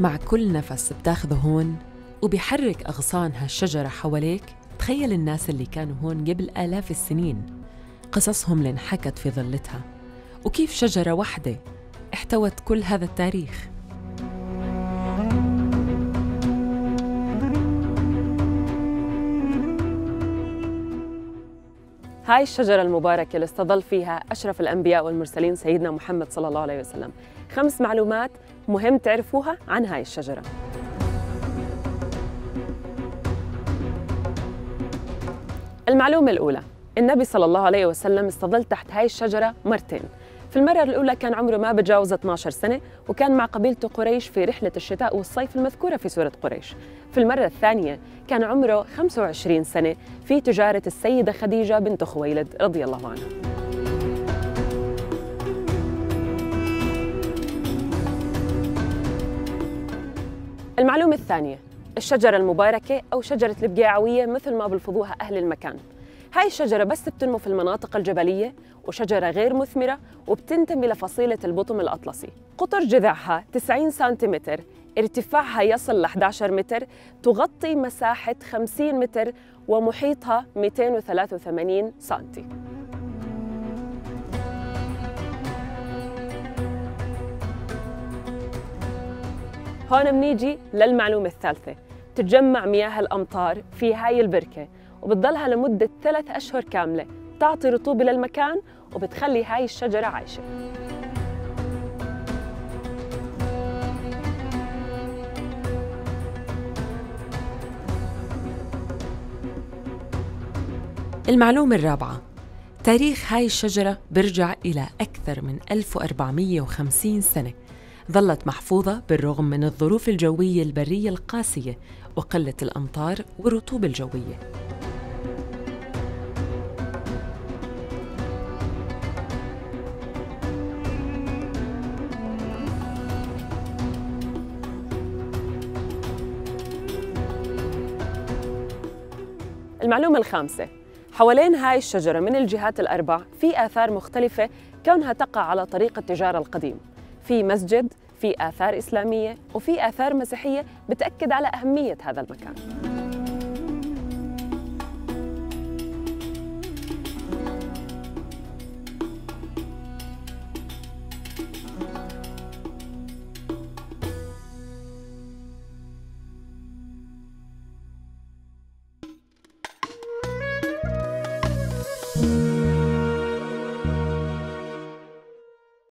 مع كل نفس بتاخذه هون وبيحرك أغصان هالشجرة حواليك. تخيل الناس اللي كانوا هون قبل آلاف السنين. قصصهم اللي انحكت في ظلتها. وكيف شجرة واحدة احتوت كل هذا التاريخ. هاي الشجرة المباركة اللي استظل فيها أشرف الأنبياء والمرسلين سيدنا محمد صلى الله عليه وسلم. خمس معلومات مهم تعرفوها عن هاي الشجرة. المعلومة الأولى النبي صلى الله عليه وسلم استظل تحت هاي الشجرة مرتين. في المرة الأولى كان عمره ما بتجاوز 12 سنة وكان مع قبيلته قريش في رحلة الشتاء والصيف المذكورة في سورة قريش. في المرة الثانية كان عمره 25 سنة في تجارة السيدة خديجة بنت خويلد رضي الله عنها. المعلومة الثانية الشجرة المباركة أو شجرة البقيعوية مثل ما بلفظوها أهل المكان. هاي الشجرة بس بتنمو في المناطق الجبلية وشجرة غير مثمرة وبتنتمي لفصيلة البطم الأطلسي. قطر جذعها 90 سنتيمتر ارتفاعها يصل ل 11 متر تغطي مساحة 50 متر ومحيطها 283 سنتي. هون منيجي للمعلومة الثالثة تتجمع مياه الأمطار في هاي البركة. وبتضلها لمدة ثلاث أشهر كاملة. تعطي رطوبة للمكان وبتخلي هاي الشجرة عايشة. المعلومة الرابعة. تاريخ هاي الشجرة برجع إلى أكثر من 1450 سنة. ظلت محفوظة بالرغم من الظروف الجوية البرية القاسية وقلة الأمطار والرطوبة الجوية. المعلومة الخامسة. حوالين هاي الشجرة من الجهات الأربع في آثار مختلفة كونها تقع على طريق التجارة القديم. في مسجد في آثار إسلامية وفي آثار مسيحية بتأكد على أهمية هذا المكان.